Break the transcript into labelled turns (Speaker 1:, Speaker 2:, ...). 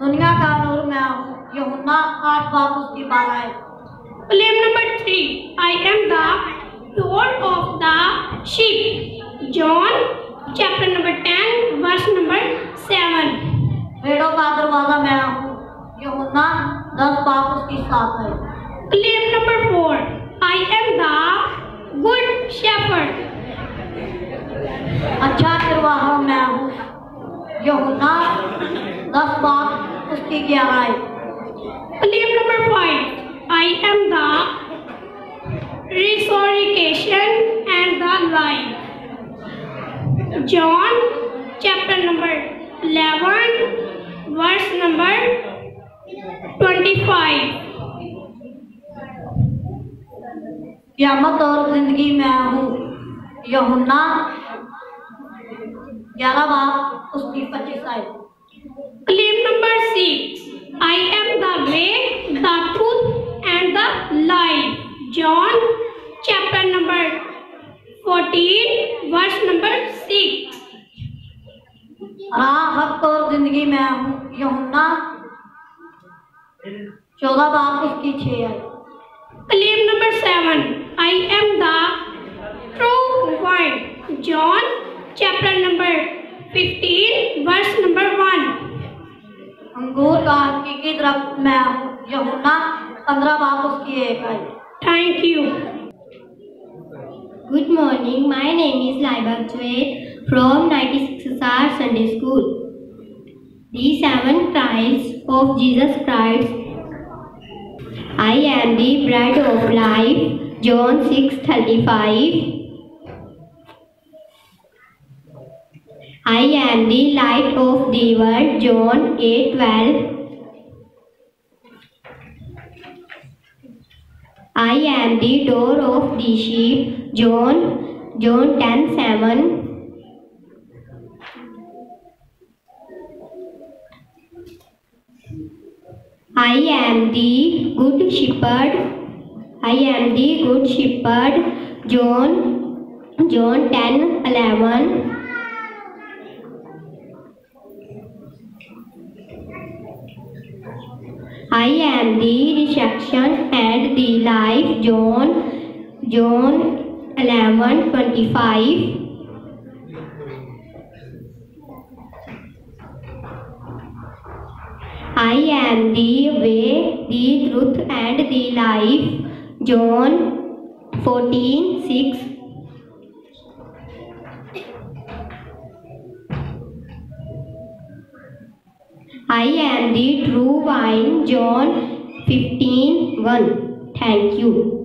Speaker 1: दुनिया का नूर मैं हूँ यूहन्ना आठ बाप उसकी बारह है
Speaker 2: Claim number three. I am the door of the sheep. John chapter number 10 verse number 7.
Speaker 1: भेड़ों का दरवाज़ा मैं हूँ यूहन्ना दस बाप उसकी सात है
Speaker 2: Claim number four. I am the good shepherd.
Speaker 1: अच्छा निर्वाह मैं हूँ यूहन्ना दस बाप उसकी ग्यारह है
Speaker 2: Claim number five. I am the resurrection and the life. John chapter number 11 verse number 25.
Speaker 1: क्यामत और ज़िंदगी मैं हूँ यूहन्ना ग्यारह मार्क उस पीठ पर
Speaker 2: चिपका claim number six I am the way the truth and the life John chapter number fourteen verse number
Speaker 1: six हाँ हक और ज़िंदगी मैं यमुना चौदह बाप उसकी छह है
Speaker 2: claim number seven 15 verse number 1.
Speaker 1: अंगूर का हकीकी दरख्त मैं हूँ यूहन्ना पंद्रह बाप उसकी एक है
Speaker 2: Thank you.
Speaker 3: Good morning. My name is Laibak Jwet from 96 SR Sunday School. The seven Christs of Jesus Christ. I am the bread of life. John 6:35. I am the light of the world. John 8:12. I am the door of the sheep. John John 10:7. I am the good shepherd. I am the good shepherd. John John 10:11. I am the resurrection and the life. John John 11:25. I am the way, the truth, and the life. John 14:6. I am the true vine. John 15:1. Thank you.